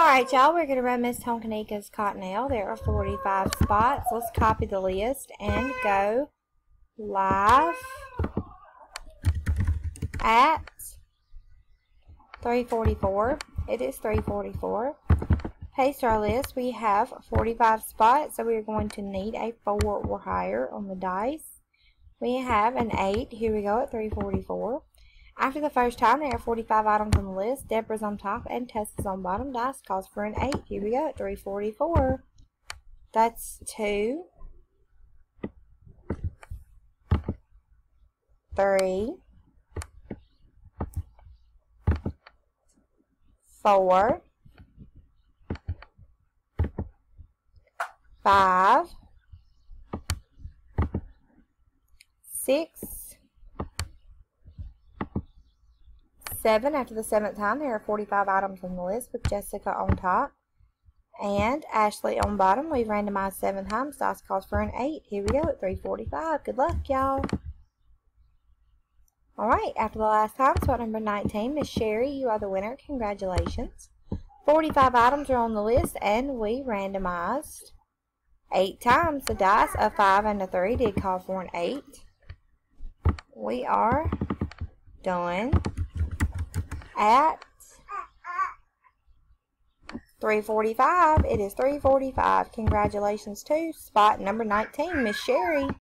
Alright, y'all, we're going to run Miss Tonkanika's Cottonelle. There are 45 spots. Let's copy the list and go live at 344. It is 344. Paste our list. We have 45 spots, so we're going to need a 4 or higher on the dice. We have an 8. Here we go at 344. After the first time, there are 45 items on the list. Deborah's on top and Tessa's on bottom. Dice calls for an 8. Here we go at 344. That's 2. 3. 4. 5. 6. Seven. After the seventh time, there are 45 items on the list with Jessica on top and Ashley on bottom. We've randomized seven times. Dice calls for an eight. Here we go at 345. Good luck, y'all. Alright, after the last time, spot number 19, Miss Sherry, you are the winner. Congratulations. 45 items are on the list, and we randomized eight times. The dice, a 5 and a 3, did call for an 8. We are done at 345. It is 345. Congratulations to spot number 19, Miss Sherry.